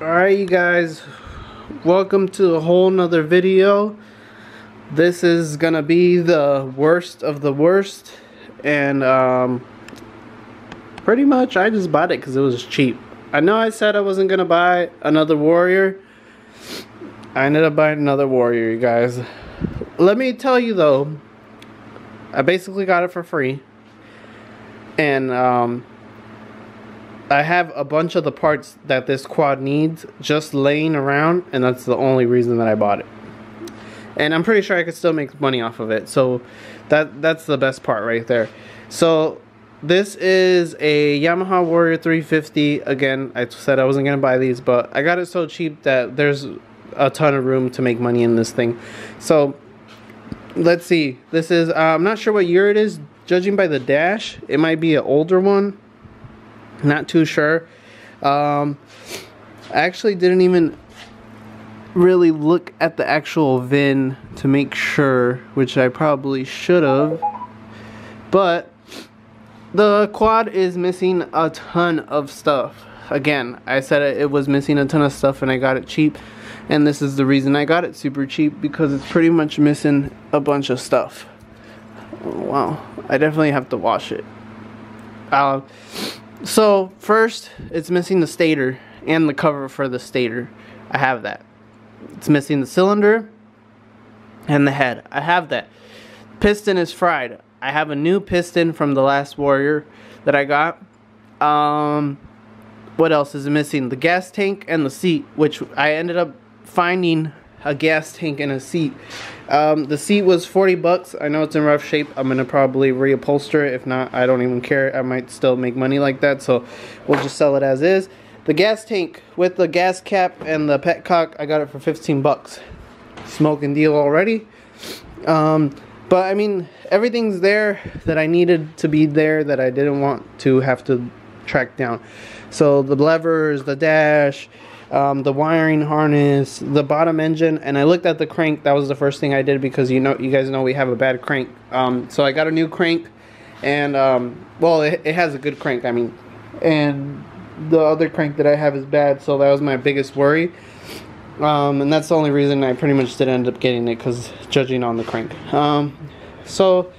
Alright you guys, welcome to a whole nother video. This is gonna be the worst of the worst and um, pretty much I just bought it because it was cheap. I know I said I wasn't gonna buy another warrior. I ended up buying another warrior you guys. Let me tell you though, I basically got it for free. And um, I have a bunch of the parts that this quad needs just laying around and that's the only reason that I bought it. And I'm pretty sure I could still make money off of it. So that that's the best part right there. So this is a Yamaha Warrior 350. Again, I said I wasn't going to buy these, but I got it so cheap that there's a ton of room to make money in this thing. So let's see. This is, uh, I'm not sure what year it is. Judging by the dash, it might be an older one not too sure. Um, I actually didn't even really look at the actual VIN to make sure, which I probably should have. But the quad is missing a ton of stuff. Again, I said it was missing a ton of stuff and I got it cheap. And this is the reason I got it super cheap because it's pretty much missing a bunch of stuff. Wow, I definitely have to wash it. Uh, so first, it's missing the stator and the cover for the stator. I have that. It's missing the cylinder and the head. I have that. Piston is fried. I have a new piston from the last Warrior that I got. Um, what else is missing? The gas tank and the seat, which I ended up finding a gas tank and a seat. Um, the seat was 40 bucks. I know it's in rough shape. I'm going to probably reupholster it. If not, I don't even care. I might still make money like that. So we'll just sell it as is. The gas tank with the gas cap and the petcock, I got it for 15 bucks. Smoking deal already. Um, but I mean, everything's there that I needed to be there that I didn't want to have to track down. So the levers, the dash, um, the wiring harness, the bottom engine, and I looked at the crank. That was the first thing I did because you know, you guys know we have a bad crank. Um, so I got a new crank, and um, well, it, it, has a good crank. I mean, and the other crank that I have is bad. So that was my biggest worry, um, and that's the only reason I pretty much did end up getting it because judging on the crank. Um, so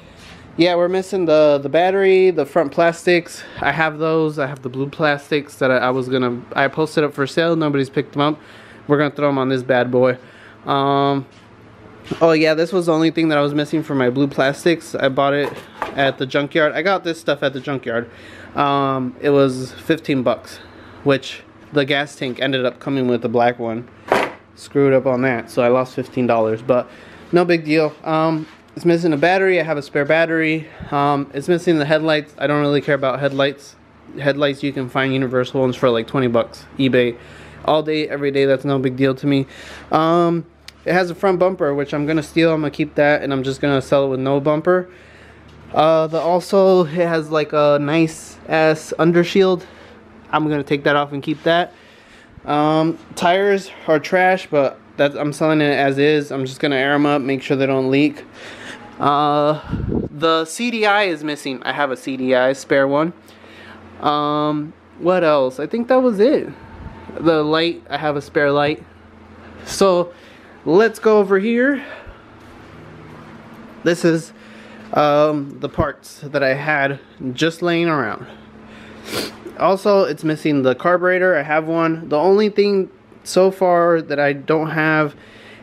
yeah, we're missing the, the battery, the front plastics. I have those. I have the blue plastics that I, I was going to... I posted up for sale. Nobody's picked them up. We're going to throw them on this bad boy. Um, oh, yeah, this was the only thing that I was missing for my blue plastics. I bought it at the junkyard. I got this stuff at the junkyard. Um, it was 15 bucks, which the gas tank ended up coming with the black one. Screwed up on that, so I lost $15. But no big deal. Um, it's missing a battery. I have a spare battery. Um, it's missing the headlights. I don't really care about headlights. Headlights you can find universal ones for like 20 bucks. eBay. All day, every day. That's no big deal to me. Um, it has a front bumper, which I'm going to steal. I'm to keep that, and I'm just going to sell it with no bumper. Uh, the also, it has like a nice ass undershield. I'm going to take that off and keep that. Um, tires are trash, but that I'm selling it as is. I'm just going to air them up, make sure they don't leak. Uh, the CDI is missing. I have a CDI, spare one. Um, what else? I think that was it. The light, I have a spare light. So, let's go over here. This is um, the parts that I had just laying around. Also, it's missing the carburetor. I have one. The only thing so far that I don't have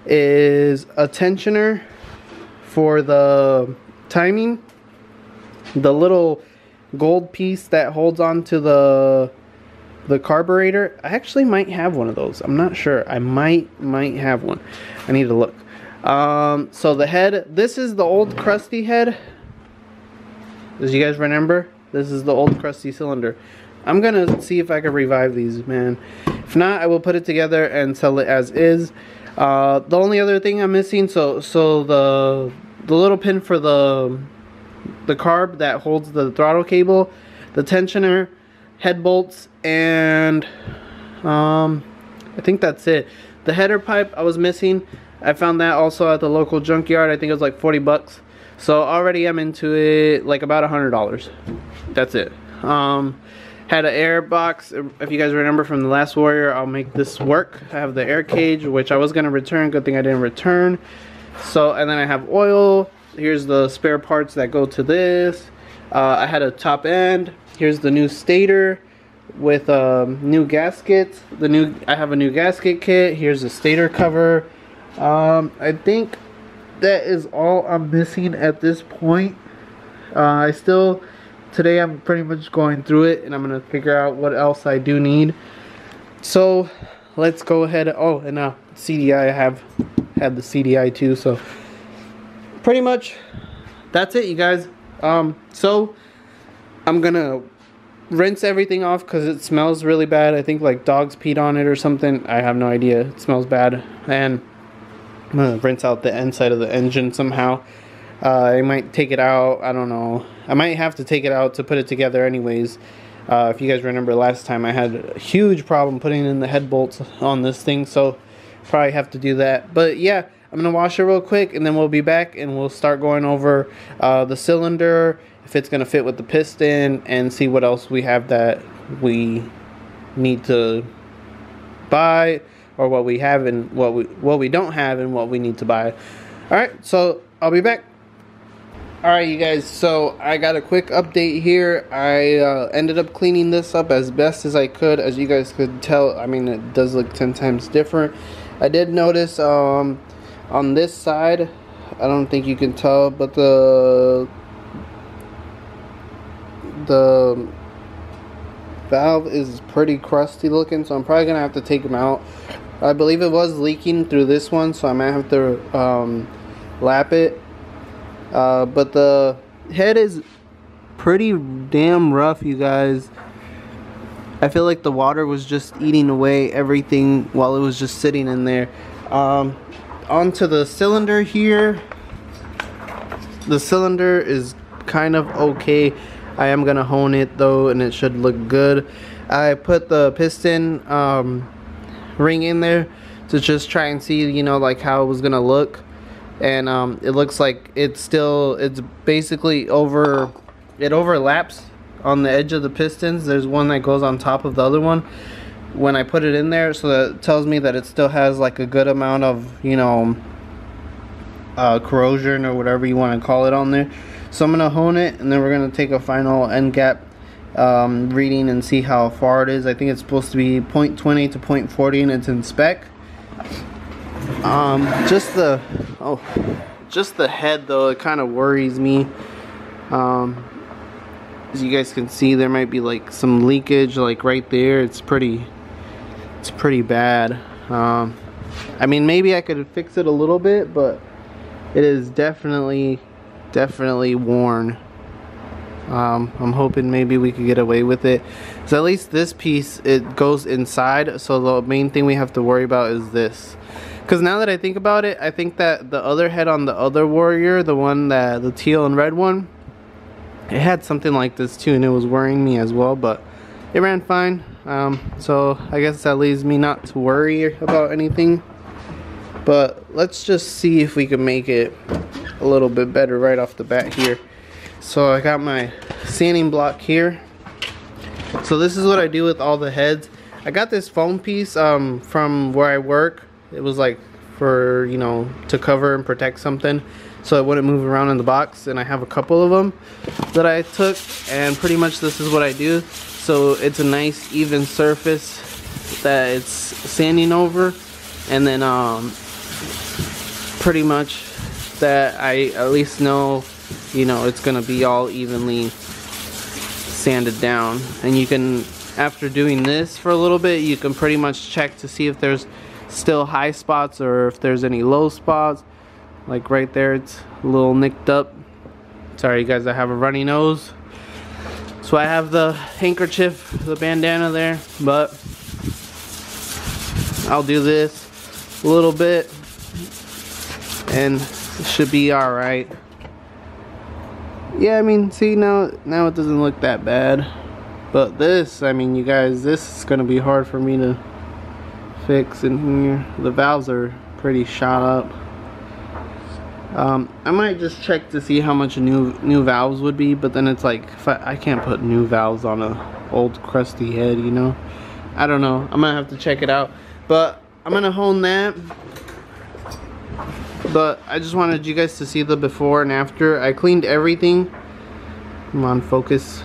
is a tensioner for the timing. The little gold piece that holds on to the the carburetor. I actually might have one of those. I'm not sure. I might might have one. I need to look. Um, so the head this is the old crusty head. As you guys remember? This is the old crusty cylinder. I'm gonna see if I can revive these man. If not I will put it together and sell it as is. Uh, the only other thing I'm missing so so the the little pin for the the carb that holds the throttle cable, the tensioner, head bolts, and um, I think that's it. The header pipe I was missing. I found that also at the local junkyard. I think it was like 40 bucks. So already I'm into it like about a hundred dollars. That's it. Um, had an air box. If you guys remember from the last Warrior, I'll make this work. I have the air cage, which I was going to return. Good thing I didn't return. So, and then I have oil. Here's the spare parts that go to this. Uh, I had a top end. Here's the new stator with um, new gaskets. The new I have a new gasket kit. Here's the stator cover. Um, I think that is all I'm missing at this point. Uh, I still today I'm pretty much going through it and I'm gonna figure out what else I do need. So let's go ahead. Oh, and uh, CDI I have had the CDI too. So pretty much that's it, you guys. Um, so I'm gonna rinse everything off because it smells really bad. I think like dogs peed on it or something. I have no idea. It smells bad. And I'm gonna rinse out the inside of the engine somehow. Uh, I might take it out. I don't know. I might have to take it out to put it together anyways. Uh, if you guys remember last time, I had a huge problem putting in the head bolts on this thing, so probably have to do that. But yeah, I'm gonna wash it real quick, and then we'll be back, and we'll start going over uh, the cylinder, if it's gonna fit with the piston, and see what else we have that we need to buy, or what we have and what we what we don't have, and what we need to buy. All right, so I'll be back. Alright you guys, so I got a quick update here. I uh, ended up cleaning this up as best as I could. As you guys could tell, I mean it does look 10 times different. I did notice um, on this side, I don't think you can tell, but the the valve is pretty crusty looking, so I'm probably to have to take them out. I believe it was leaking through this one, so I might have to um, lap it uh, but the head is pretty damn rough, you guys. I feel like the water was just eating away everything while it was just sitting in there. Um, onto the cylinder here. The cylinder is kind of okay. I am going to hone it though and it should look good. I put the piston um, ring in there to just try and see, you know, like how it was going to look and um, it looks like it's still it's basically over it overlaps on the edge of the pistons there's one that goes on top of the other one when I put it in there so that tells me that it still has like a good amount of you know uh, corrosion or whatever you want to call it on there so I'm gonna hone it and then we're gonna take a final end gap um, reading and see how far it is I think it's supposed to be 0.20 to 0.40 and it's in spec um, just the oh, just the head though. It kind of worries me. Um, as you guys can see, there might be like some leakage, like right there. It's pretty, it's pretty bad. Um, I mean, maybe I could fix it a little bit, but it is definitely, definitely worn. Um, I'm hoping maybe we could get away with it. So at least this piece, it goes inside. So the main thing we have to worry about is this. Because now that I think about it, I think that the other head on the other warrior, the one that the teal and red one, it had something like this too, and it was worrying me as well. But it ran fine. Um, so I guess that leaves me not to worry about anything. But let's just see if we can make it a little bit better right off the bat here. So I got my sanding block here. So this is what I do with all the heads. I got this foam piece um, from where I work it was like for, you know, to cover and protect something so it wouldn't move around in the box. And I have a couple of them that I took and pretty much this is what I do. So it's a nice even surface that it's sanding over and then um, pretty much that I at least know you know it's gonna be all evenly sanded down and you can after doing this for a little bit you can pretty much check to see if there's still high spots or if there's any low spots like right there it's a little nicked up sorry you guys I have a runny nose so I have the handkerchief the bandana there but I'll do this a little bit and it should be alright yeah I mean see now now it doesn't look that bad but this I mean you guys this is gonna be hard for me to fix in here. The valves are pretty shot up. Um, I might just check to see how much new new valves would be, but then it's like I, I, can't put new valves on a old crusty head, you know. I don't know. I'm gonna have to check it out, but I'm gonna hone that. But I just wanted you guys to see the before and after. I cleaned everything. Come on, focus.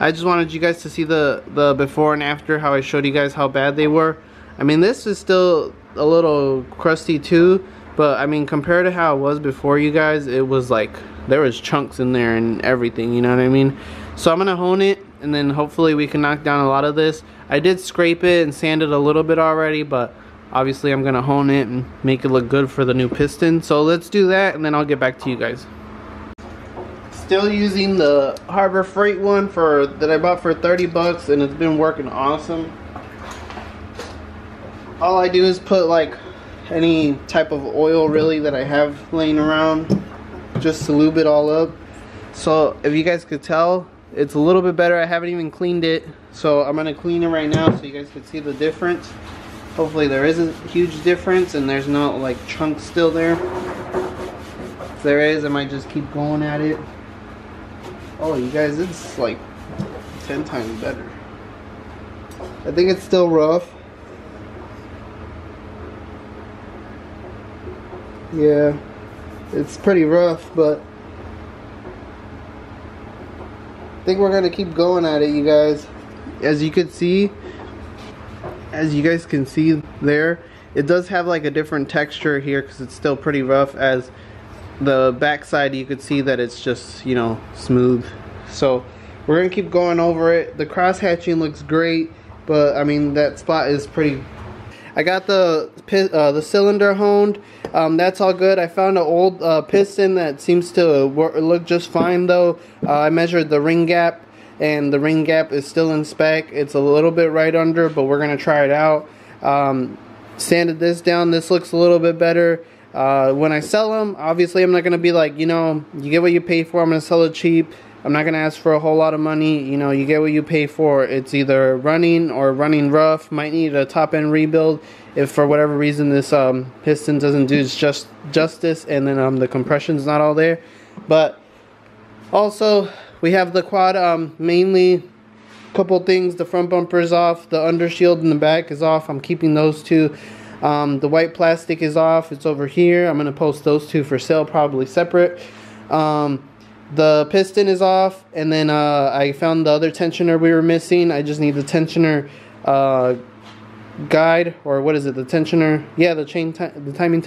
I just wanted you guys to see the the before and after how I showed you guys how bad they were. I mean, this is still a little crusty too but I mean, compared to how it was before you guys, it was like, there was chunks in there and everything, you know what I mean? So I'm to hone it and then hopefully we can knock down a lot of this. I did scrape it and sand it a little bit already, but obviously I'm to hone it and make it look good for the new piston. So let's do that and then I'll get back to you guys. Still using the Harbor Freight one for that I bought for 30 bucks and it's been working awesome. All I do is put like any type of oil really that I have laying around just to lube it all up. So if you guys could tell, it's a little bit better. I haven't even cleaned it. So I'm gonna clean it right now so you guys can see the difference. Hopefully there isn't a huge difference and there's not like chunks still there. If there is, I might just keep going at it. Oh, you guys, it's like 10 times better. I think it's still rough. Yeah, it's pretty rough, but I think we're to keep going at it, you guys. As you can see, as you guys can see there, it does have like a different texture here because it's still pretty rough as the backside you could see that it's just, you know, smooth. So we're to keep going over it. The cross hatching looks great, but I mean that spot is pretty I got the uh, the cylinder honed. Um, that's all good. I found an old uh, piston that seems to work, look just fine though. Uh, I measured the ring gap and the ring gap is still in spec. It's a little bit right under, but we're going to try it out. Um, sanded this down. This looks a little bit better. Uh, when I sell them, obviously I'm not going to be like, you know, you get what you pay for. I'm going to sell it cheap. I'm not going to ask for a whole lot of money. You know, you get what you pay for. It's either running or running rough. Might need a top end rebuild if for whatever reason this um, piston doesn't do just justice and then um, the compression's not all there. But also, we have the quad um, mainly couple things. The front bumper is off. The undershield in the back is off. I'm keeping those two. Um, the white plastic is off. It's over here. I'm going to post those two for sale, probably separate. Um, the piston is off and then uh, I found the other tensioner we were missing. I just need the tensioner uh, guide or what is it the tensioner? Yeah the chain the timing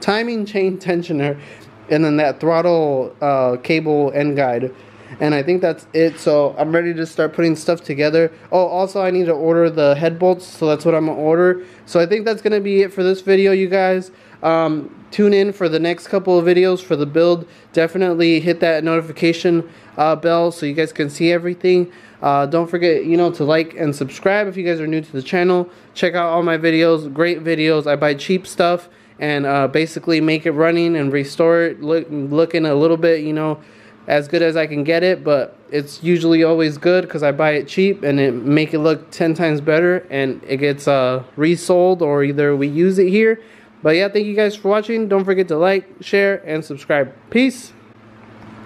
timing chain tensioner and then that throttle uh, cable end guide. And I think that's it so I'm ready to start putting stuff together. Oh also I need to order the head bolts so that's what I'm gonna order. So I think that's gonna be it for this video you guys um, tune in for the next couple of videos for the build. Definitely hit that notification uh, bell so you guys can see everything. Uh, don't forget, you know, to like and subscribe if you guys are new to the channel. Check out all my videos, great videos. I buy cheap stuff and uh, basically make it running and restore it, look, looking a little bit, you know, as good as I can get it, but it's usually always good because I buy it cheap and it make it look 10 times better and it gets uh, resold or either we use it here but yeah, thank you guys for watching. Don't forget to like, share, and subscribe. Peace.